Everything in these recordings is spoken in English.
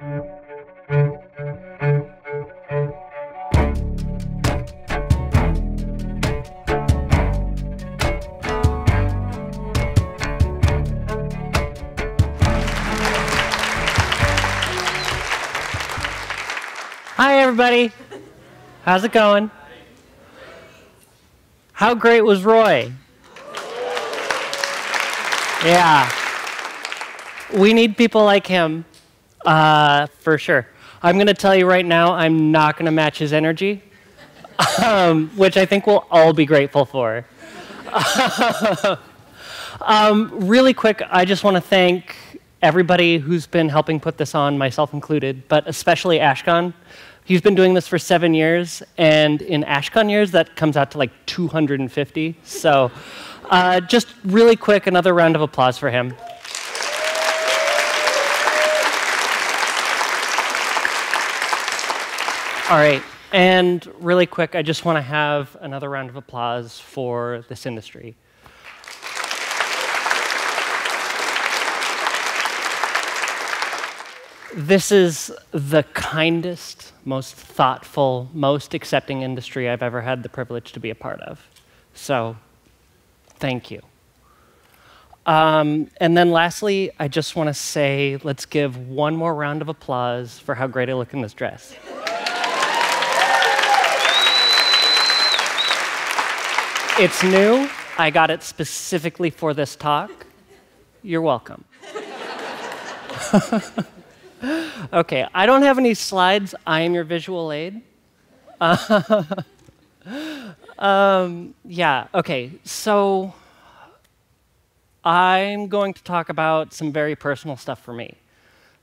Hi, everybody. How's it going? How great was Roy? Yeah. We need people like him, uh, for sure. I'm going to tell you right now, I'm not going to match his energy, um, which I think we'll all be grateful for. um, really quick, I just want to thank everybody who's been helping put this on, myself included, but especially Ashkan. He's been doing this for seven years, and in Ashkan years, that comes out to like 250. So, uh, just really quick, another round of applause for him. All right, and really quick, I just want to have another round of applause for this industry. This is the kindest, most thoughtful, most accepting industry I've ever had the privilege to be a part of. So, thank you. Um, and then lastly, I just want to say let's give one more round of applause for how great I look in this dress. It's new. I got it specifically for this talk. You're welcome. okay, I don't have any slides. I am your visual aid. um, yeah, okay, so I'm going to talk about some very personal stuff for me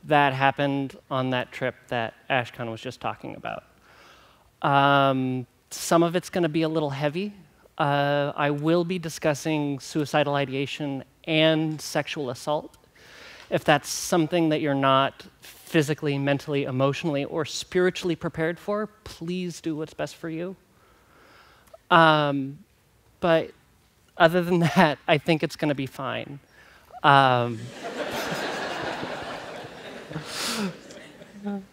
that happened on that trip that Ashkan was just talking about. Um, some of it's going to be a little heavy. Uh, I will be discussing suicidal ideation and sexual assault if that's something that you're not physically, mentally, emotionally, or spiritually prepared for, please do what's best for you. Um, but other than that, I think it's going to be fine. Um,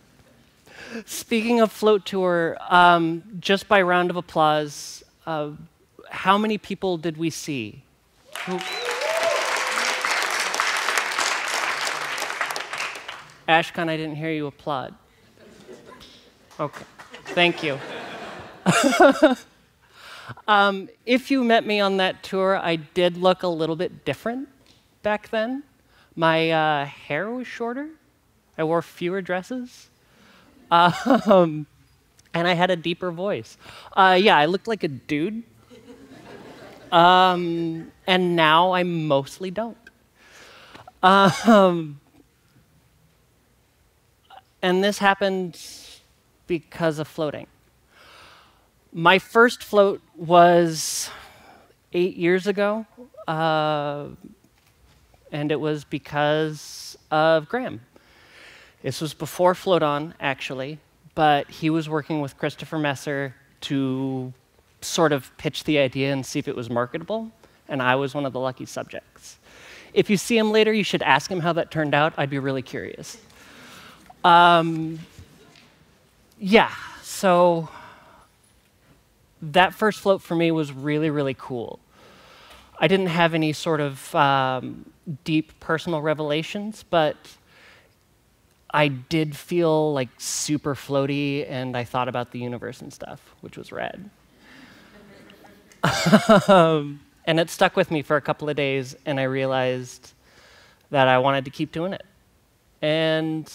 speaking of float tour, um, just by round of applause, uh, how many people did we see? Who Ashkan, I didn't hear you applaud. Okay, thank you. um, if you met me on that tour, I did look a little bit different back then. My uh, hair was shorter. I wore fewer dresses. Um, and I had a deeper voice. Uh, yeah, I looked like a dude. Um, and now I mostly don't. Um, and this happened because of floating. My first float was eight years ago, uh, and it was because of Graham. This was before Float On, actually, but he was working with Christopher Messer to sort of pitch the idea and see if it was marketable, and I was one of the lucky subjects. If you see him later, you should ask him how that turned out. I'd be really curious. Um, yeah, so that first float for me was really, really cool. I didn't have any sort of um, deep personal revelations, but I did feel like super floaty, and I thought about the universe and stuff, which was rad. Um, and it stuck with me for a couple of days, and I realized that I wanted to keep doing it. And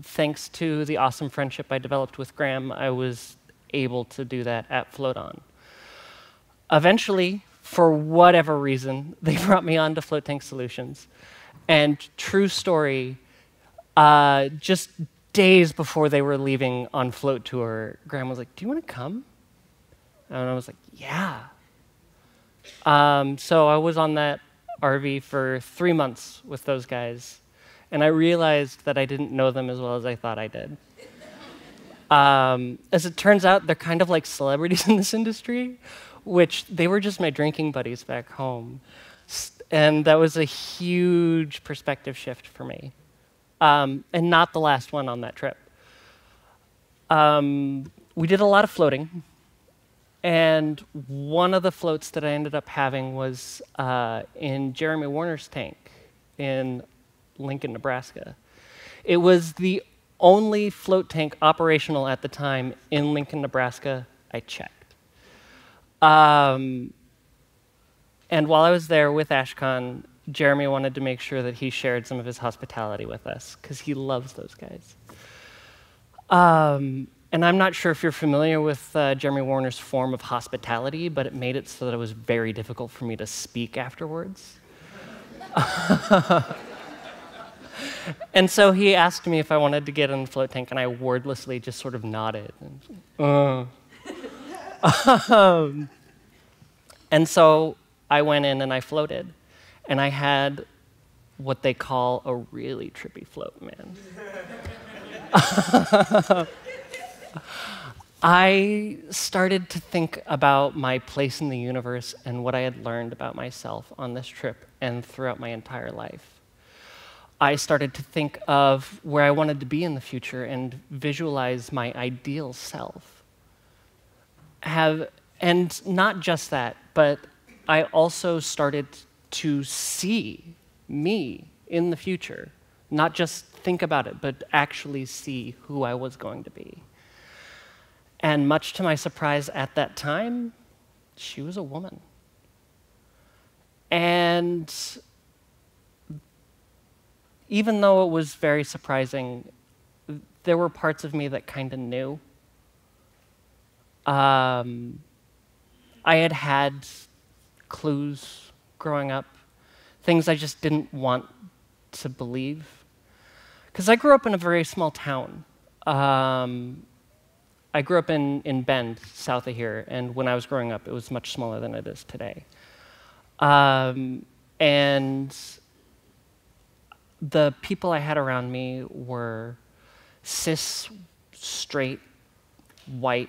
thanks to the awesome friendship I developed with Graham, I was able to do that at Float On. Eventually, for whatever reason, they brought me on to Float Tank Solutions. And true story, uh, just days before they were leaving on Float Tour, Graham was like, Do you want to come? And I was like, Yeah. Um, so I was on that RV for three months with those guys and I realized that I didn't know them as well as I thought I did. Um, as it turns out, they're kind of like celebrities in this industry, which they were just my drinking buddies back home. And that was a huge perspective shift for me. um, and not the last one on that trip. Um, we did a lot of floating, and one of the floats that I ended up having was uh, in Jeremy Warner's tank in Lincoln, Nebraska. It was the only float tank operational at the time in Lincoln, Nebraska. I checked. Um, and while I was there with Ashkan, Jeremy wanted to make sure that he shared some of his hospitality with us because he loves those guys. Um, and I'm not sure if you're familiar with uh, Jeremy Warner's form of hospitality, but it made it so that it was very difficult for me to speak afterwards. and so he asked me if I wanted to get in the float tank, and I wordlessly just sort of nodded. And, uh. and so I went in and I floated, and I had what they call a really trippy float, man. I started to think about my place in the universe and what I had learned about myself on this trip and throughout my entire life. I started to think of where I wanted to be in the future and visualize my ideal self. Have, and not just that, but I also started to see me in the future, not just think about it, but actually see who I was going to be. And much to my surprise at that time, she was a woman. And even though it was very surprising, there were parts of me that kind of knew. Um, I had had clues growing up, things I just didn't want to believe. Because I grew up in a very small town. Um, I grew up in, in Bend, south of here, and when I was growing up, it was much smaller than it is today. Um, and the people I had around me were cis, straight, white,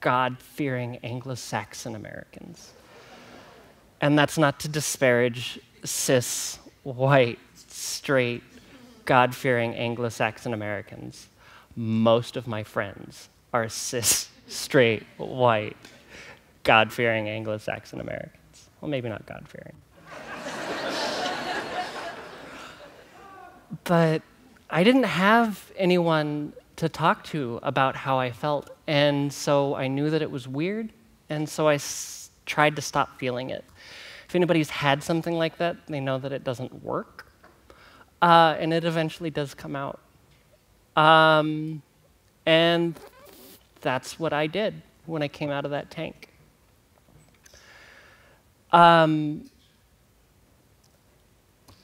God fearing Anglo Saxon Americans. And that's not to disparage cis, white, straight, God fearing Anglo Saxon Americans. Most of my friends are cis, straight, white, God fearing Anglo Saxon Americans. Well, maybe not God fearing. but I didn't have anyone to talk to about how I felt. And so I knew that it was weird. And so I tried to stop feeling it. If anybody's had something like that, they know that it doesn't work. Uh, and it eventually does come out. Um, and that's what I did when I came out of that tank. Um,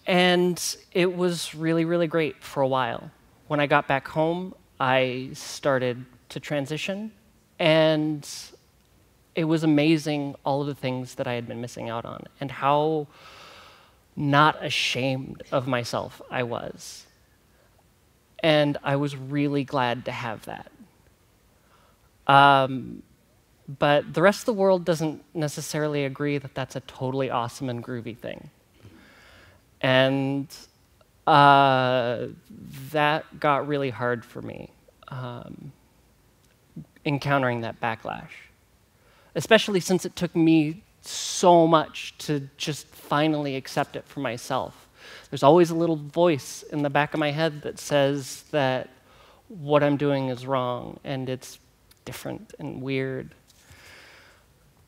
and it was really, really great for a while. When I got back home, I started to transition, and it was amazing all of the things that I had been missing out on and how not ashamed of myself I was. And I was really glad to have that. Um, but the rest of the world doesn't necessarily agree that that's a totally awesome and groovy thing. And uh, that got really hard for me, um, encountering that backlash. Especially since it took me so much to just finally accept it for myself. There's always a little voice in the back of my head that says that what I'm doing is wrong and it's different and weird.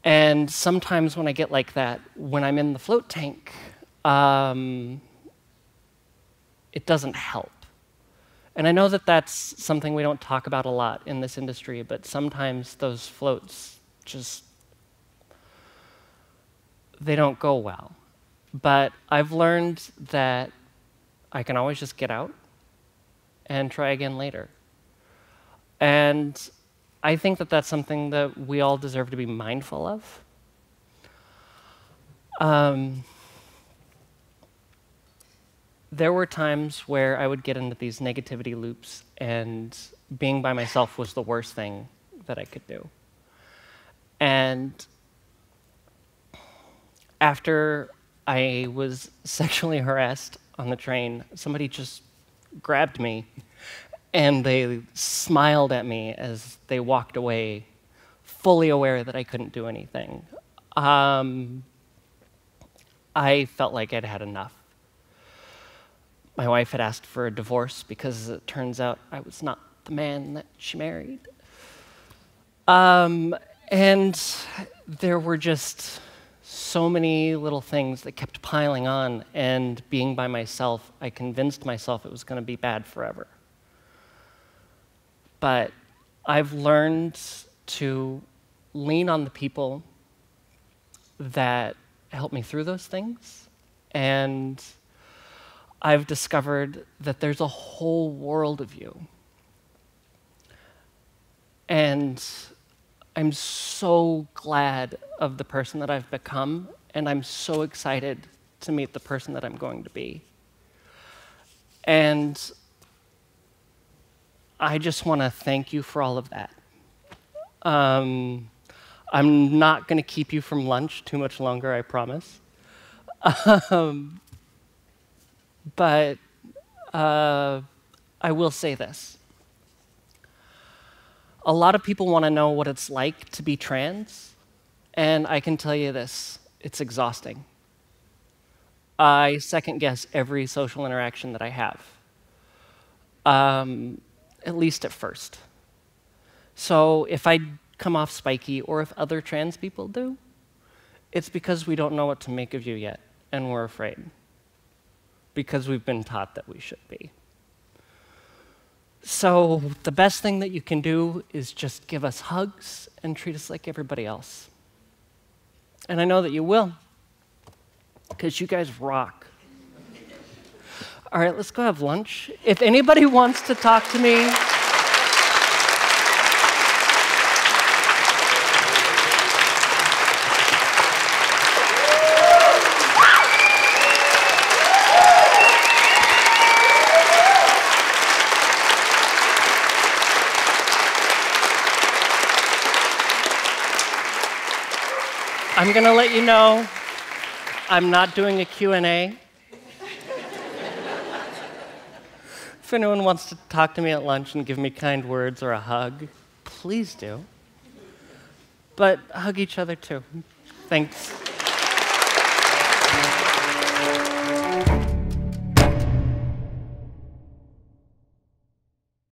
And sometimes when I get like that, when I'm in the float tank, um, it doesn't help. And I know that that's something we don't talk about a lot in this industry, but sometimes those floats just they don't go well. But I've learned that I can always just get out and try again later. And I think that that's something that we all deserve to be mindful of. Um, there were times where I would get into these negativity loops, and being by myself was the worst thing that I could do. And after I was sexually harassed on the train, somebody just grabbed me and they smiled at me as they walked away, fully aware that I couldn't do anything. Um, I felt like I'd had enough. My wife had asked for a divorce because it turns out I was not the man that she married. Um, and there were just so many little things that kept piling on, and being by myself, I convinced myself it was going to be bad forever. But I've learned to lean on the people that help me through those things, and I've discovered that there's a whole world of you. And I'm so glad of the person that I've become, and I'm so excited to meet the person that I'm going to be. And I just want to thank you for all of that. Um, I'm not going to keep you from lunch too much longer, I promise. Um, but uh, I will say this. A lot of people want to know what it's like to be trans, and I can tell you this it's exhausting. I second guess every social interaction that I have, um, at least at first. So if I come off spiky or if other trans people do, it's because we don't know what to make of you yet, and we're afraid because we've been taught that we should be. So, the best thing that you can do is just give us hugs and treat us like everybody else. And I know that you will, because you guys rock. All right, let's go have lunch. If anybody wants to talk to me, I'm going to let you know I'm not doing a Q&A. if anyone wants to talk to me at lunch and give me kind words or a hug, please do. But hug each other too. Thanks.